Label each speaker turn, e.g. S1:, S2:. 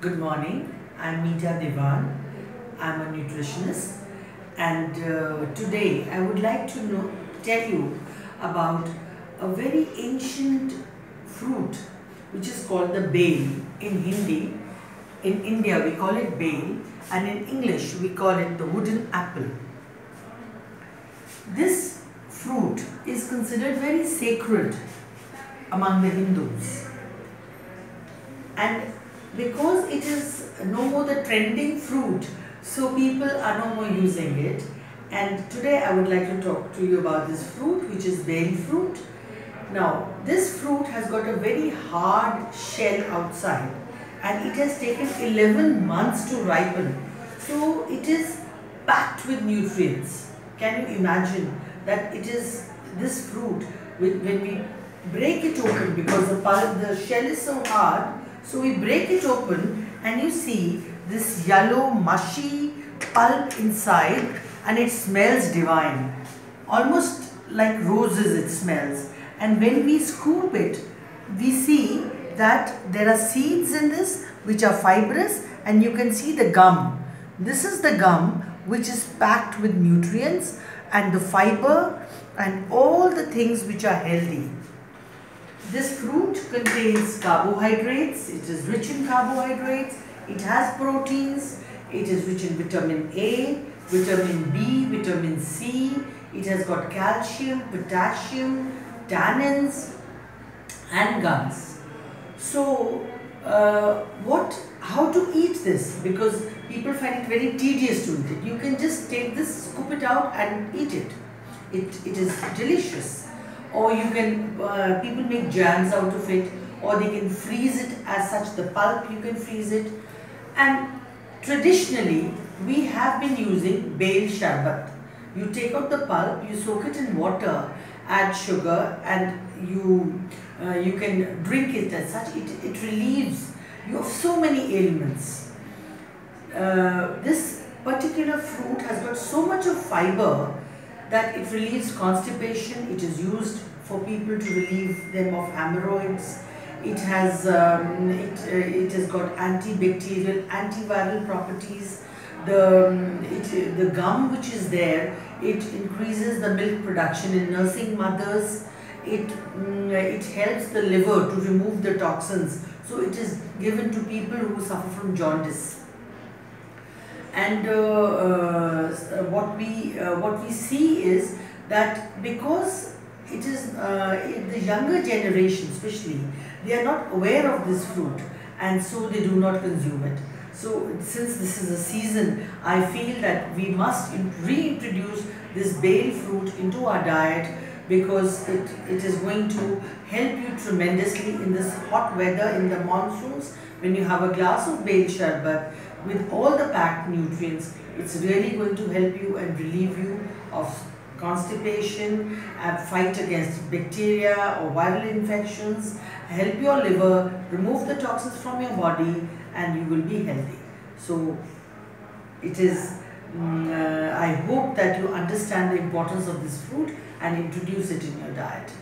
S1: Good morning. I'm Neeta Dewan. I'm a nutritionist, and uh, today I would like to know, tell you about a very ancient fruit which is called the bael in Hindi. In India, we call it bael, and in English, we call it the wooden apple. This fruit is considered very sacred among the Hindus. And because it is no more the trending fruit, so people are no more using it. And today I would like to talk to you about this fruit, which is bael fruit. Now, this fruit has got a very hard shell outside and it has taken 11 months to ripen. So, it is packed with nutrients. Can you imagine that it is this fruit when we break it open because the, pulp, the shell is so hard so we break it open and you see this yellow mushy pulp inside and it smells divine. Almost like roses it smells. And when we scoop it, we see that there are seeds in this which are fibrous and you can see the gum. This is the gum which is packed with nutrients and the fiber and all the things which are healthy. This fruit contains carbohydrates, it is rich in carbohydrates, it has proteins, it is rich in vitamin A, vitamin B, vitamin C, it has got calcium, potassium, tannins and gums. So, uh, what, how to eat this? Because people find it very tedious to eat it. You can just take this, scoop it out and eat it. It, it is delicious or you can, uh, people make jams out of it or they can freeze it as such, the pulp you can freeze it. And traditionally, we have been using bael sharbat. You take out the pulp, you soak it in water, add sugar and you, uh, you can drink it as such. It, it relieves you of so many ailments. Uh, this particular fruit has got so much of fiber that it relieves constipation. It is used for people to relieve them of hemorrhoids. It has um, it, uh, it has got antibacterial, antiviral properties. The um, it, the gum which is there, it increases the milk production in nursing mothers. It um, it helps the liver to remove the toxins. So it is given to people who suffer from jaundice and uh, uh, what we uh, what we see is that because it is the younger generation especially they are not aware of this fruit and so they do not consume it. So since this is a season i feel that we must reintroduce this bael fruit into our diet because it, it is going to help you tremendously in this hot weather in the monsoons when you have a glass of bael sharbat with all the packed nutrients, it's really going to help you and relieve you of constipation, uh, fight against bacteria or viral infections, help your liver, remove the toxins from your body and you will be healthy. So it is, um, uh, I hope that you understand the importance of this fruit and introduce it in your diet.